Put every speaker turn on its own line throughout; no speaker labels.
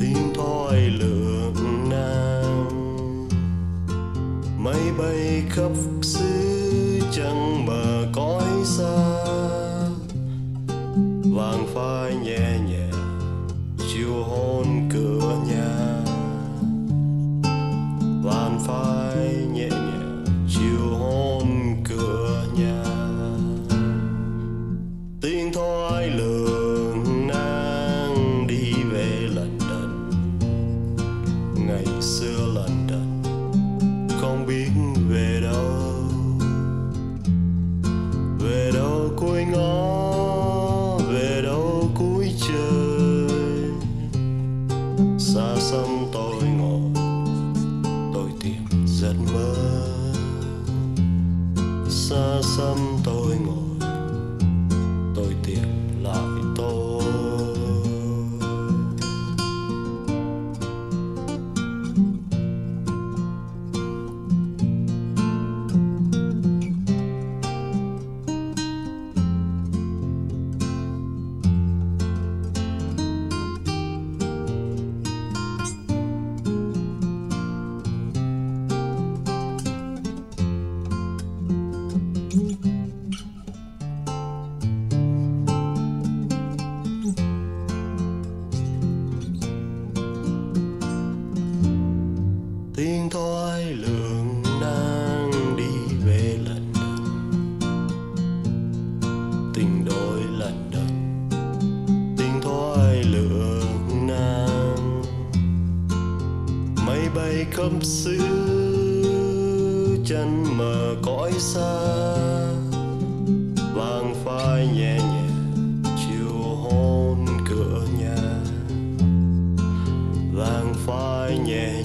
Tiếng thoi lượng nam máy bay khắp xứ chẳng bờ cõi xa. Xa xăm tôi ngồi. Tiếng thoi lượng đang đi về lần tình đôi lần đần tiếng thoi lượng nàng, máy bay khắp xứ chân mờ cõi xa. Vàng phai nhẹ nhẹ chiều hôn cửa nhà. Vàng phai nhẹ nhẹ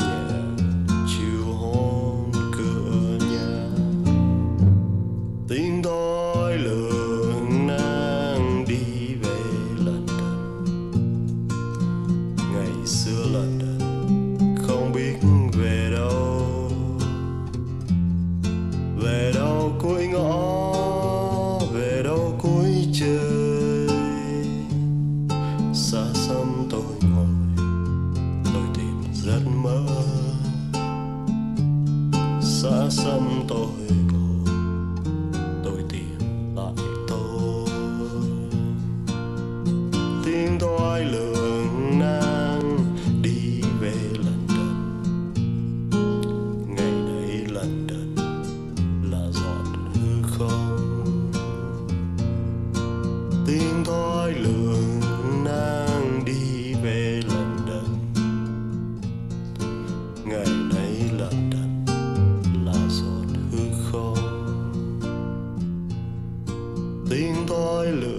xưa London không biết về đâu. Về đâu cuối ngõ, về đâu cuối trời. Xa xăm tôi ngồi tôi tìm giấc mơ. Xa xăm tôi ngồi le